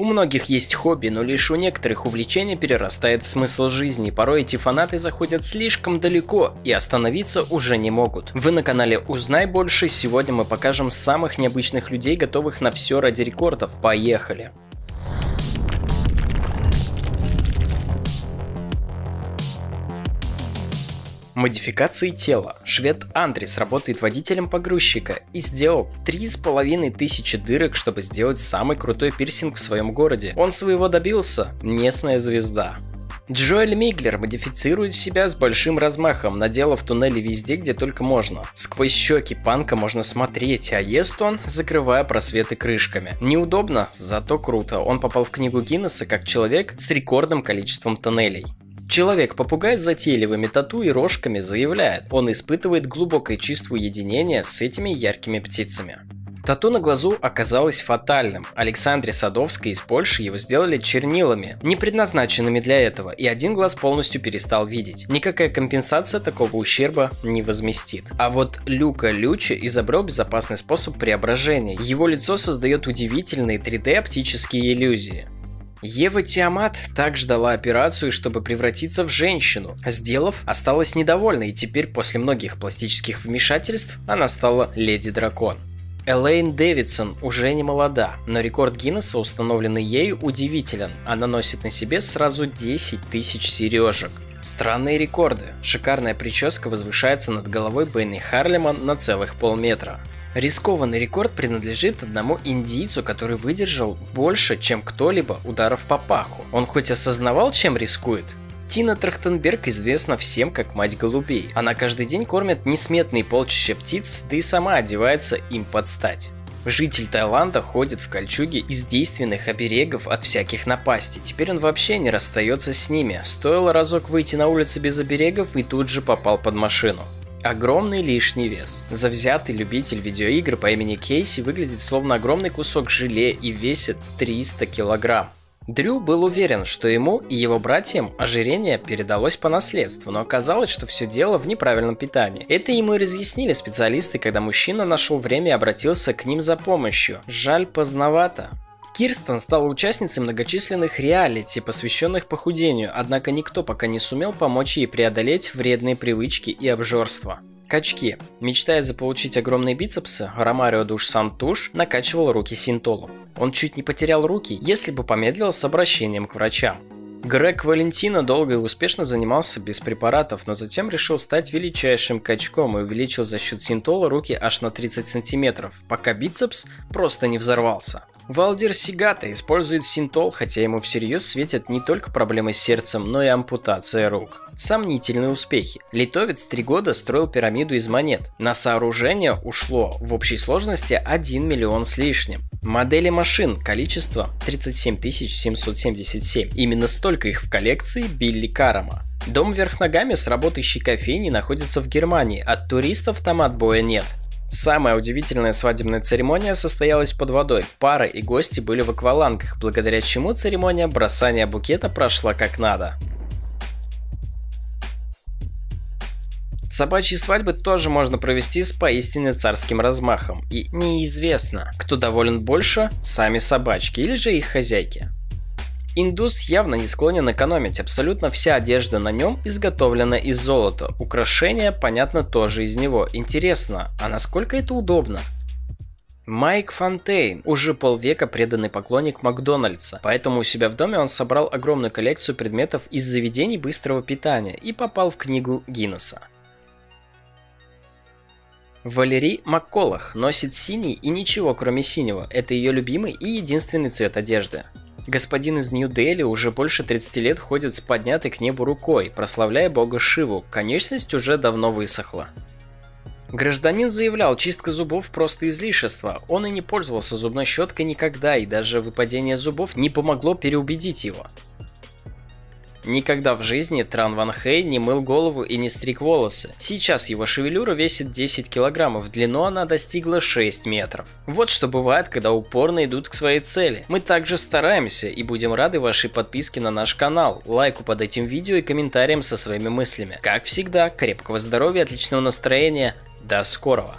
У многих есть хобби, но лишь у некоторых увлечение перерастает в смысл жизни. Порой эти фанаты заходят слишком далеко и остановиться уже не могут. Вы на канале Узнай больше. Сегодня мы покажем самых необычных людей, готовых на все ради рекордов. Поехали! Модификации тела. Швед Андрис работает водителем погрузчика и сделал три с половиной тысячи дырок, чтобы сделать самый крутой пирсинг в своем городе. Он своего добился. Местная звезда. Джоэль Миглер модифицирует себя с большим размахом, наделав туннели везде, где только можно. Сквозь щеки панка можно смотреть, а ест он, закрывая просветы крышками. Неудобно, зато круто. Он попал в книгу Гиннесса как человек с рекордным количеством тоннелей. Человек-попугай с затейливыми тату и рожками заявляет, он испытывает глубокое чувство единения с этими яркими птицами. Тату на глазу оказалось фатальным. Александре Садовской из Польши его сделали чернилами, не предназначенными для этого, и один глаз полностью перестал видеть. Никакая компенсация такого ущерба не возместит. А вот Люка Лючи изобрел безопасный способ преображения. Его лицо создает удивительные 3D оптические иллюзии. Ева Тиамат так ждала операцию, чтобы превратиться в женщину. Сделав, осталась недовольна, и теперь после многих пластических вмешательств она стала Леди Дракон. Элейн Дэвидсон уже не молода, но рекорд Гиннесса, установленный ею, удивителен. Она носит на себе сразу 10 тысяч сережек. Странные рекорды. Шикарная прическа возвышается над головой Бенни Харлеман на целых полметра. Рискованный рекорд принадлежит одному индийцу, который выдержал больше, чем кто-либо ударов по паху. Он хоть осознавал, чем рискует? Тина Трахтенберг известна всем как мать голубей. Она каждый день кормит несметные полчища птиц, да и сама одевается им под стать. Житель Таиланда ходит в кольчуге из действенных оберегов от всяких напастей. Теперь он вообще не расстается с ними. Стоило разок выйти на улицу без оберегов и тут же попал под машину. Огромный лишний вес. Завзятый любитель видеоигр по имени Кейси выглядит словно огромный кусок желе и весит 300 килограмм. Дрю был уверен, что ему и его братьям ожирение передалось по наследству, но оказалось, что все дело в неправильном питании. Это ему и разъяснили специалисты, когда мужчина нашел время и обратился к ним за помощью. Жаль, поздновато. Кирстен стала участницей многочисленных реалити, посвященных похудению, однако никто пока не сумел помочь ей преодолеть вредные привычки и обжорство. Качки. Мечтая заполучить огромные бицепсы, Ромарио Душ Сантуш накачивал руки синтолу. Он чуть не потерял руки, если бы помедлил с обращением к врачам. Грег Валентино долго и успешно занимался без препаратов, но затем решил стать величайшим качком и увеличил за счет синтола руки аж на 30 сантиметров, пока бицепс просто не взорвался. Валдир Сигата использует синтол, хотя ему всерьез светят не только проблемы с сердцем, но и ампутация рук. Сомнительные успехи. Литовец три года строил пирамиду из монет. На сооружение ушло в общей сложности 1 миллион с лишним. Модели машин, количество 37 777. Именно столько их в коллекции Билли Карама. Дом вверх ногами с работающей кофейней находится в Германии, от туристов там отбоя нет. Самая удивительная свадебная церемония состоялась под водой. Пара и гости были в аквалангах, благодаря чему церемония бросания букета прошла как надо. Собачьи свадьбы тоже можно провести с поистине царским размахом. И неизвестно, кто доволен больше, сами собачки или же их хозяйки. Индус явно не склонен экономить, абсолютно вся одежда на нем изготовлена из золота, украшения, понятно, тоже из него. Интересно, а насколько это удобно? Майк Фонтейн, уже полвека преданный поклонник Макдональдса, поэтому у себя в доме он собрал огромную коллекцию предметов из заведений быстрого питания и попал в книгу Гиннесса. Валерий Макколах носит синий и ничего кроме синего, это ее любимый и единственный цвет одежды. Господин из Нью-Дели уже больше 30 лет ходит с поднятой к небу рукой, прославляя бога Шиву, конечность уже давно высохла. Гражданин заявлял, чистка зубов просто излишество. Он и не пользовался зубной щеткой никогда, и даже выпадение зубов не помогло переубедить его. Никогда в жизни Тран Ван Хей не мыл голову и не стриг волосы. Сейчас его шевелюра весит 10 килограммов, в длину она достигла 6 метров. Вот что бывает, когда упорно идут к своей цели. Мы также стараемся и будем рады вашей подписке на наш канал, лайку под этим видео и комментариям со своими мыслями. Как всегда, крепкого здоровья, отличного настроения, до скорого!